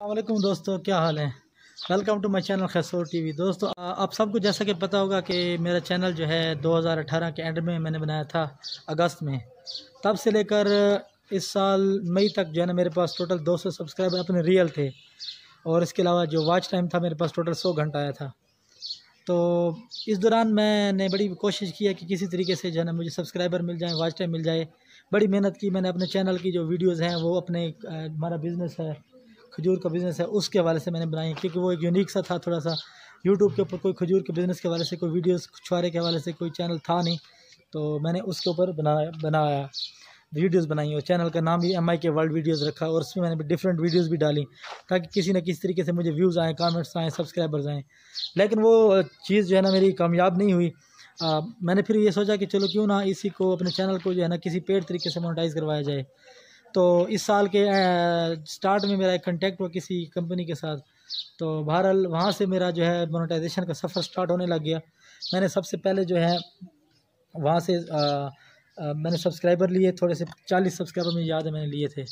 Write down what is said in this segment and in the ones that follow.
अल्लाम दोस्तों, क्या हाल है? Welcome to my channel Khaisor TV दोस्तों आप सबको जैसा कि पता होगा कि मेरा चैनल जो है 2018 के एंड में मैंने बनाया था अगस्त में। तब से लेकर इस साल मई तक जो है ना, मेरे पास टोटल 200 सब्सक्राइबर अपने रियल थे। और इसके अलावा जो वॉच टाइम था, मेरे पास टोटल सौ घंटा आया था। तो इस दौरान मैंने बड़ी कोशिश की है कि किसी तरीके से जो है ना, मुझे सब्सक्राइबर मिल जाए वॉच टाइम मिल जाए। बड़ी मेहनत की मैंने अपने चैनल की जो वीडियोज़ हैं, वो अपने हमारा बिज़नेस है। खजूर का बिज़नेस है उसके हवाले से मैंने बनाई क्योंकि वो एक यूनिक सा था थोड़ा सा। यूट्यूब के ऊपर कोई खजूर के बिज़नेस के हवाले से कोई वीडियोस छुआरे के हवाले से कोई चैनल था नहीं तो मैंने उसके ऊपर बनाया बनाया वीडियोस बनाई और चैनल का नाम भी एम आई के वर्ल्ड वीडियोस रखा और उसमें मैंने डिफरेंट वीडियोस भी डाली ताकि किसी न किसी तरीके से मुझे व्यूज़ आएँ कमेंट्स आएँ सब्सक्राइबर्स आएँ। लेकिन वो चीज़ जो है ना मेरी कामयाब नहीं हुई। आ, मैंने फिर ये सोचा कि चलो क्यों ना इसी को अपने चैनल को जो है ना किसी पेड तरीके से मोनेटाइज़ करवाया जाए। तो इस साल के स्टार्ट में मेरा एक कंटेक्ट हुआ किसी कंपनी के साथ। तो बहरहाल वहाँ से मेरा जो है मोनेटाइजेशन का सफ़र स्टार्ट होने लग गया। मैंने सबसे पहले जो है वहाँ से आ, आ, मैंने सब्सक्राइबर लिए थोड़े से चालीस सब्सक्राइबर मुझे याद है मैंने लिए थे।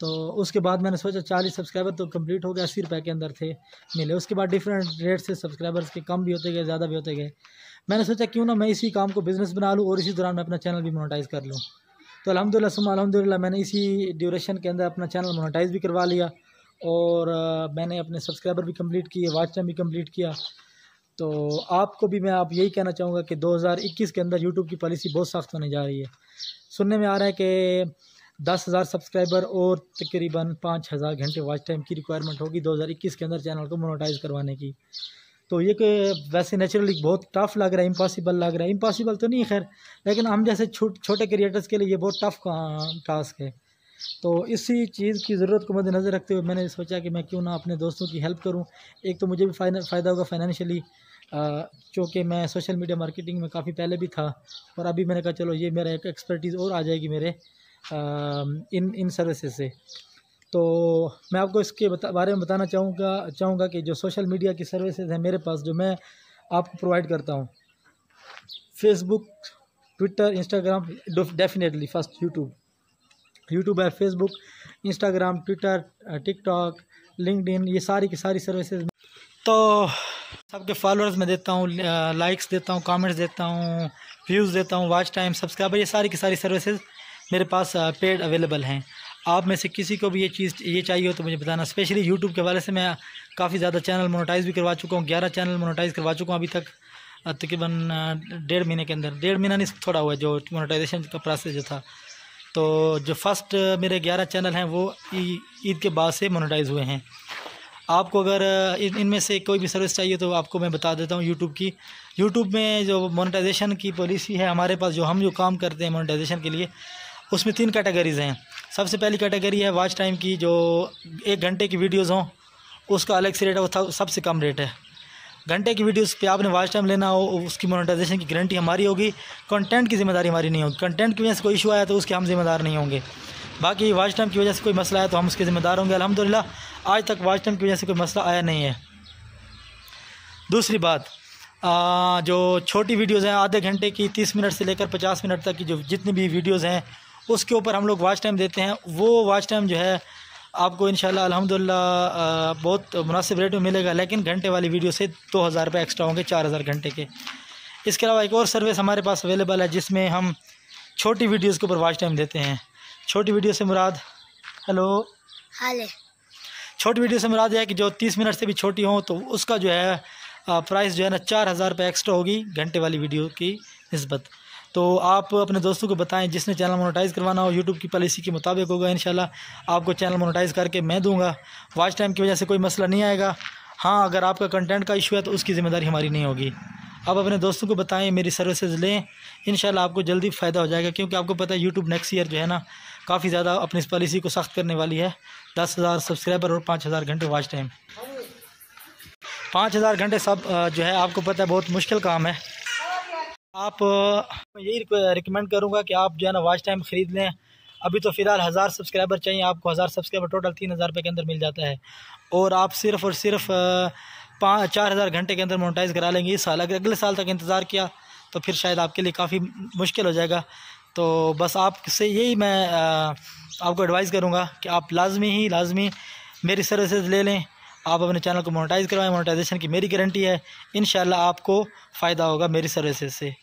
तो उसके बाद मैंने सोचा चालीस सब्सक्राइबर तो कंप्लीट हो गया अस्सी रुपये के अंदर थे मिले। उसके बाद डिफरेंट रेट से सब्सक्राइबर्स के कम भी होते गए ज़्यादा भी होते गए। मैंने सोचा क्यों ना मैं इसी काम को बिज़नेस बना लूँ और इसी दौरान मैं अपना चैनल भी मोनेटाइज़ कर लूँ। तो अलहमदिल्ला सुम अलहमदिल्ला मैंने इसी ड्यूरेशन के अंदर अपना चैनल मोनेटाइज़ भी करवा लिया और मैंने अपने सब्सक्राइबर भी कंप्लीट किए वाच टाइम भी कंप्लीट किया। तो आपको भी मैं, आप यही कहना चाहूँगा कि 2021 के अंदर यूट्यूब की पॉलिसी बहुत सख्त होने जा रही है। सुनने में आ रहा है कि दस हज़ार सब्सक्राइबर और तकरीबन पाँच हज़ार घंटे वाच टाइम की रिक्वायरमेंट होगी 2021 के अंदर चैनल को मोनेटाइज़ करवाने की। तो ये कि वैसे नेचुरली बहुत टफ़ लग रहा है इम्पॉसिबल लग रहा है। इम्पॉसिबल तो नहीं खैर लेकिन हम जैसे छोट छोटे क्रिएटर्स के लिए ये बहुत टफ़ टास्क है। तो इसी चीज़ की ज़रूरत को मद्देनज़र रखते हुए मैंने सोचा कि मैं क्यों ना अपने दोस्तों की हेल्प करूँ। एक तो मुझे भी फ़ायदा होगा फाइनेंशियली चूँकि मैं सोशल मीडिया मार्केटिंग में काफ़ी पहले भी था और अभी मैंने कहा चलो ये मेरा एक एक्सपर्टीज़ और आ जाएगी मेरे आ, इन इन सर्विसेज़ से। तो मैं आपको इसके बता, बारे में बताना चाहूँगा चाहूँगा कि जो सोशल मीडिया की सर्विसेज़ हैं मेरे पास जो मैं आपको प्रोवाइड करता हूँ Facebook Twitter Instagram definitely first YouTube YouTube है Facebook Instagram Twitter TikTok LinkedIn ये सारी की सारी सर्विसेज़ तो सबके फॉलोअर्स में देता हूँ लाइक्स देता हूँ कमेंट्स देता हूँ व्यूज़ देता हूँ वॉच टाइम सब्सक्राइबर ये सारी की सारी सर्विसेज़ मेरे पास पेड अवेलेबल हैं। आप में से किसी को भी ये चीज़, ये चाहिए हो तो मुझे बताना। स्पेशली यूट्यूब के हवाले से मैं काफ़ी ज़्यादा चैनल मोनोटाइज़ भी करवा चुका हूँ। ग्यारह चैनल मोनोटाइज़ करवा चुका हूँ अभी तक तकरीबन डेढ़ महीने के अंदर। डेढ़ महीना नहीं, थोड़ा हुआ जो मोनोटाइजेशन का प्रोसेस जो था। तो जो फ़र्स्ट मेरे ग्यारह चैनल हैं वो ईद के बाद से मोनोटाइज़ हुए हैं। आपको अगर इनमें से कोई भी सर्विस चाहिए तो आपको मैं बता देता हूँ यूट्यूब की। यूट्यूब में जो मोनेटाइजेशन की पॉलिसी है हमारे पास, जो हम जो काम करते हैं मोनेटाइजेशन के लिए उसमें तीन कैटेगरीज़ हैं। सबसे पहली कैटेगरी है वॉच टाइम की जो एक घंटे की वीडियोज़ हों उसका अलग से रेट है वो सबसे कम रेट है। घंटे की वीडियोस पे आपने वॉच टाइम लेना हो उसकी मोनेटाइजेशन की गारंटी हमारी होगी। कंटेंट की ज़िम्मेदारी हमारी नहीं होगी। कंटेंट की वजह से कोई इशू आया तो उसके हम जिम्मेदार नहीं होंगे। बाकी वॉच टाइम की वजह से कोई मसला आया तो हम उसके ज़िम्मेदार होंगे। अलहमदिल्ला आज तक वॉच टाइम की वजह से कोई मसला आया नहीं है। दूसरी बात आ, जो छोटी वीडियोज़ हैं आधे घंटे की तीस मिनट से लेकर पचास मिनट तक की जो जितनी भी वीडियोज़ हैं उसके ऊपर हम लोग वाच टाइम देते हैं। वो वाच टाइम जो है आपको इन अलहमदिल्ला बहुत मुनासिब रेट में मिलेगा लेकिन घंटे वाली वीडियो से दो हज़ार रुपये एक्स्ट्रा होंगे चार हज़ार घंटे के। इसके अलावा एक और सर्विस हमारे पास अवेलेबल है जिसमें हम छोटी वीडियोज़ के ऊपर वाच टाइम देते हैं। छोटी वीडियो से मुराद हेलो हाले। छोटी वीडियो से मुराद है कि जो तीस मिनट से भी छोटी हो तो उसका जो है प्राइस जो है ना चार हज़ार रुपये एक्स्ट्रा होगी घंटे वाली वीडियो की नस्बत। तो आप अपने दोस्तों को बताएँ जिसने चैनल मोनेटाइज़ करवाना हो यूट्यूब की पॉलिसी के मुताबिक होगा इन आपको चैनल मोनेटाइज़ करके मैं दूँगा। वॉच टाइम की वजह से कोई मसला नहीं आएगा। हाँ अगर आपका कंटेंट का इशू है तो उसकी ज़िम्मेदारी हमारी नहीं होगी। आप अपने दोस्तों को बताएँ, मेरी सर्विसेज़ लें। इन आपको जल्दी फ़ायदा हो जाएगा, क्योंकि आपको पता है यूट्यूब नेक्स्ट ईयर जो है ना, काफ़ी ज़्यादा अपनी इस पॉलिसी को सख्त करने वाली है। दस हज़ार सब्सक्राइबर और पाँच हज़ार घंटे वॉच टाइम पाँच हज़ार घंटे सब जो है, आपको पता है, बहुत मुश्किल काम है। आप यही रिकमेंड करूँगा कि आप जो है ना वॉच टाइम ख़रीद लें। अभी तो फ़िलहाल हज़ार सब्सक्राइबर चाहिए, आपको हज़ार सब्सक्राइबर टोटल तीन हज़ार रुपये के अंदर मिल जाता है। और आप सिर्फ़ और सिर्फ़ पाँच, चार हज़ार घंटे के अंदर मोनेटाइज़ करा लेंगे। इस साल, अगर अगले साल तक इंतज़ार किया तो फिर शायद आपके लिए काफ़ी मुश्किल हो जाएगा। तो बस आपसे यही मैं आपको एडवाइस करूँगा कि आप लाजमी ही लाजमी मेरी सर्विसेज़ ले लें। आप अपने चैनल को मोनेटाइज करवाएँ। मोनेटाइजेशन की मेरी गारंटी है। इन आपको फ़ायदा होगा मेरी सर्विसेज़ से।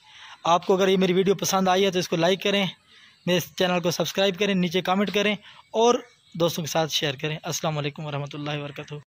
आपको अगर ये मेरी वीडियो पसंद आई है तो इसको लाइक करें, मेरे चैनल को सब्सक्राइब करें, नीचे कमेंट करें और दोस्तों के साथ शेयर करें। अस्सलाम वालेकुम रहमतुल्लाहि